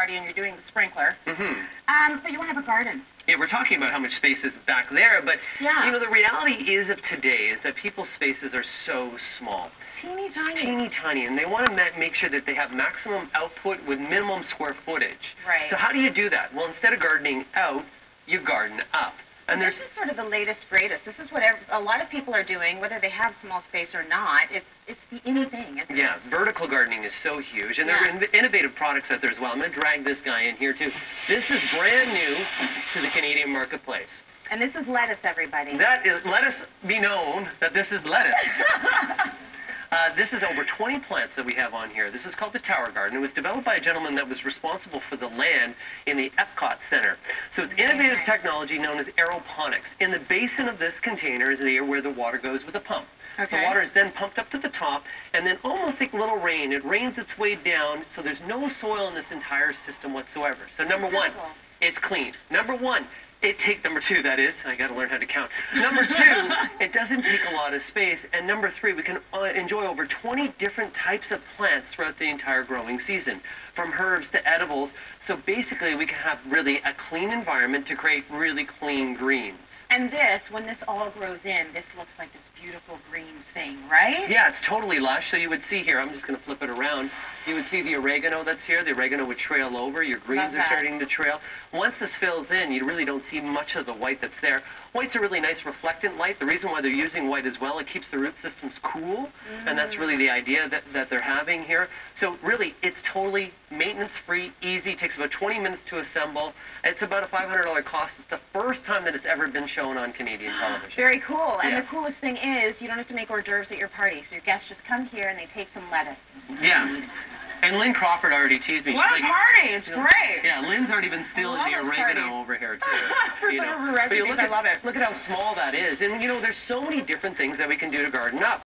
party and you're doing the sprinkler. hmm Um, but you want to have a garden. Yeah, we're talking about how much space is back there, but Yeah. you know the reality is of today is that people's spaces are so small, Teeny tiny. teeny tiny, and they want to ma- make sure that they have maximum output with minimum square footage. Right. So how do you do that? Well, instead of gardening out, you garden up. And this is sort of the latest, greatest. This is what ev- a lot of people are doing, whether they have small space or not. It's it's the anything. Isn't Yeah, vertical gardening is so huge, and there Yeah. are in- innovative products out there as well. I'm going to drag this guy in here too. This is brand new to the Canadian marketplace. And this is lettuce, everybody. That is, let us be known that this is lettuce. Uh, this is over 20 plants that we have on here. This is called the Tower Garden. It was developed by a gentleman that was responsible for the land in the Epcot Center. So it's innovative technology known as aeroponics. In the basin of this container is the area where the water goes with a pump. Okay. The water is then pumped up to the top, and then almost like little rain, it rains its way down, so there's no soil in this entire system whatsoever. So number one, it's clean. Number one, it take number two, that is, I got to learn how to count. Number two, it doesn't take a lot of space, and number three, we can uh, enjoy over 20 different types of plants throughout the entire growing season, from herbs to edibles. So basically, we can have really a clean environment to create really clean greens. And this, when this all grows in, this looks like this beautiful green thing, right? Yeah, it's totally lush. So you would see here, I'm just going to flip it around. You would see the oregano that's here. The oregano would trail over. Your greens are starting to trail. Once this fills in, you really don't see much of the white that's there. White's a really nice reflectant light. The reason why they're using white as well, it keeps the root systems cool, and that's really the idea that, that they're having here. So really, it's totally maintenance-free, easy. It takes about 20 minutes to assemble. It's about a $500 cost. It's the first time that it's ever been shown on Canadian ah, television. Very cool. And Yeah. the coolest thing is, you don't have to make hors d'oeuvres at your party. So your guests just come here and they take some lettuce. Yeah. And Lynn Crawford already teased me. What She's a like, party! It's you know, great. Yeah, Lynn's already been stealing the oregano parties. over here too. For you know. But you look I love it. Look at how small that is, and you know, there's so many different things that we can do to garden up.